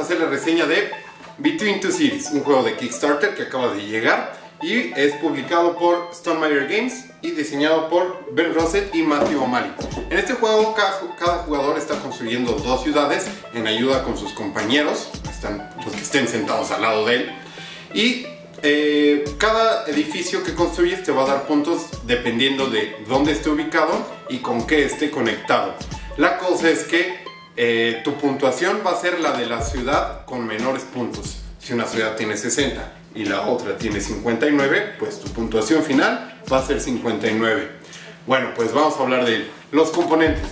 hacer la reseña de Between Two Cities, un juego de Kickstarter que acaba de llegar y es publicado por Stonemaier Games y diseñado por Ben Rosset y Matthew O'Malley. En este juego cada, jugador está construyendo dos ciudades en ayuda con sus compañeros, están los que estén sentados al lado de él, y eh, cada edificio que construyes te va a dar puntos dependiendo de dónde esté ubicado y con qué esté conectado. La cosa es que eh, tu puntuación va a ser la de la ciudad con menores puntos. Si una ciudad tiene 60 y la otra tiene 59, pues tu puntuación final va a ser 59. Bueno, pues vamos a hablar de los componentes.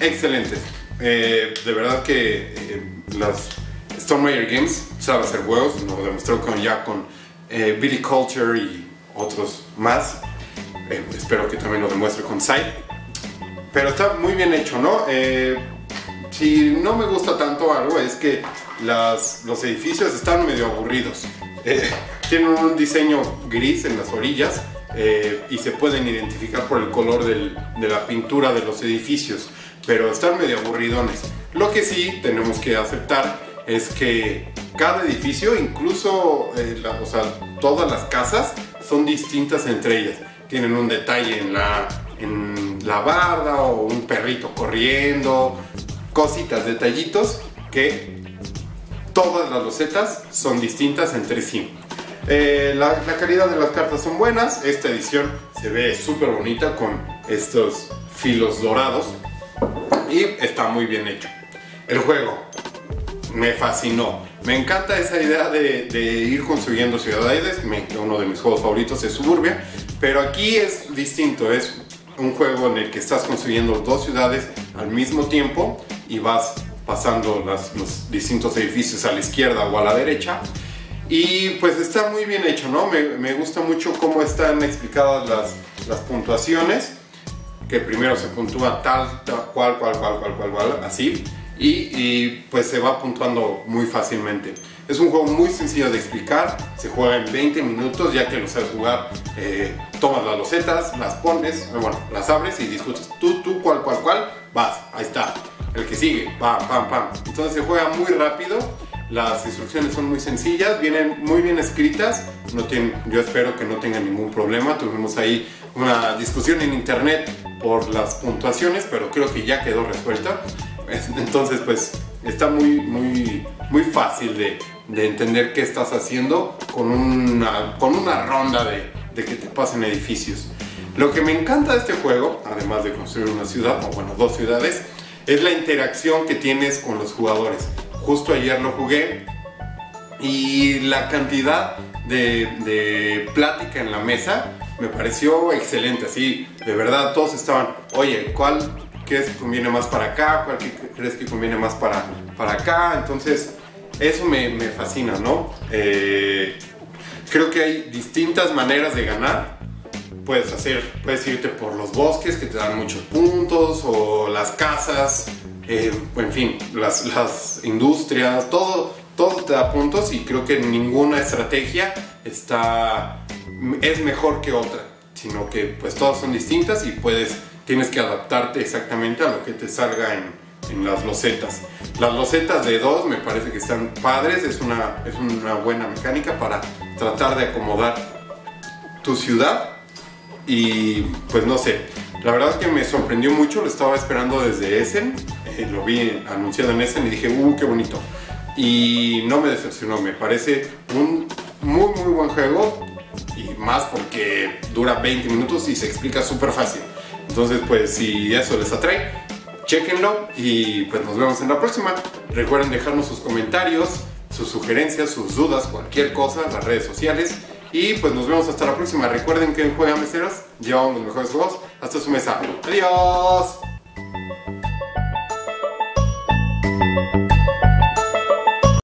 Excelentes. Eh, de verdad que eh, las Stonemaier Games sabe hacer juegos, lo demostró con, ya con eh, Billy Culture y otros más. espero que también lo demuestre con Sight. Pero está muy bien hecho, ¿no? Si no me gusta tanto algo es que los edificios están medio aburridos. Eh, tienen un diseño gris en las orillas eh, y se pueden identificar por el color de la pintura de los edificios, pero están medio aburridones. Lo que sí tenemos que aceptar es que cada edificio, incluso eh, o sea, todas las casas, son distintas entre ellas. Tienen un detalle en la, en la barda o un perrito corriendo, cositas, detallitos que todas las losetas son distintas entre sí. Eh, la, calidad de las cartas son buenas, esta edición se ve súper bonita con estos filos dorados y está muy bien hecho. El juego me fascinó, me encanta esa idea de, ir construyendo ciudades, uno de mis juegos favoritos es Suburbia, pero aquí es distinto, es un juego en el que estás construyendo dos ciudades al mismo tiempo y vas pasando los distintos edificios a la izquierda o a la derecha. Y pues está muy bien hecho, ¿no? Me, gusta mucho cómo están explicadas las, las, puntuaciones. Que primero se puntúa tal, tal, cual, cual, cual, cual, cual, cual, así. Y, y, pues se va puntuando muy fácilmente. Es un juego muy sencillo de explicar, se juega en 20 minutos, ya que lo sabes jugar, eh, tomas las losetas, las pones, bueno, las abres y disfrutas tú, tú, cual, cual, cual, vas, ahí está el que sigue, pam, pam, pam. Entonces se juega muy rápido, las instrucciones son muy sencillas, vienen muy bien escritas, no tienen, yo espero que no tengan ningún problema, tuvimos ahí una discusión en internet por las puntuaciones, pero creo que ya quedó resuelta. Entonces pues está muy, muy, muy fácil de, de entender qué estás haciendo con una, con una ronda de, de que te pasen edificios. Lo que me encanta de este juego, además de construir una ciudad, o bueno, dos ciudades, es la interacción que tienes con los jugadores. Justo ayer lo jugué y la cantidad de, plática en la mesa me pareció excelente. Así, de verdad, todos estaban, oye, ¿cuál crees que conviene más para acá? ¿Cuál crees que conviene más para, para acá? Entonces, eso me, fascina, ¿no? Eh, creo que hay distintas maneras de ganar puedes hacer, puedes irte por los bosques que te dan muchos puntos o las casas, eh, en fin, las, las, industrias, todo, todo te da puntos y creo que ninguna estrategia está, es mejor que otra, sino que pues todas son distintas y puedes, tienes que adaptarte exactamente a lo que te salga en, en las losetas. Las losetas de dos me parece que están padres, es una, es una buena mecánica para tratar de acomodar tu ciudad y pues no sé, la verdad que me sorprendió mucho, lo estaba esperando desde Essen, eh, lo vi anunciado en Essen y dije, uh, qué bonito. Y no me decepcionó, me parece un muy muy buen juego y más porque dura 20 minutos y se explica súper fácil. Entonces pues si eso les atrae, chequenlo y pues nos vemos en la próxima. Recuerden dejarnos sus comentarios, sus sugerencias, sus dudas, cualquier cosa en las redes sociales. Y pues nos vemos hasta la próxima. Recuerden que en Juega Meseros llevamos los mejores juegos hasta su mesa. ¡Adiós!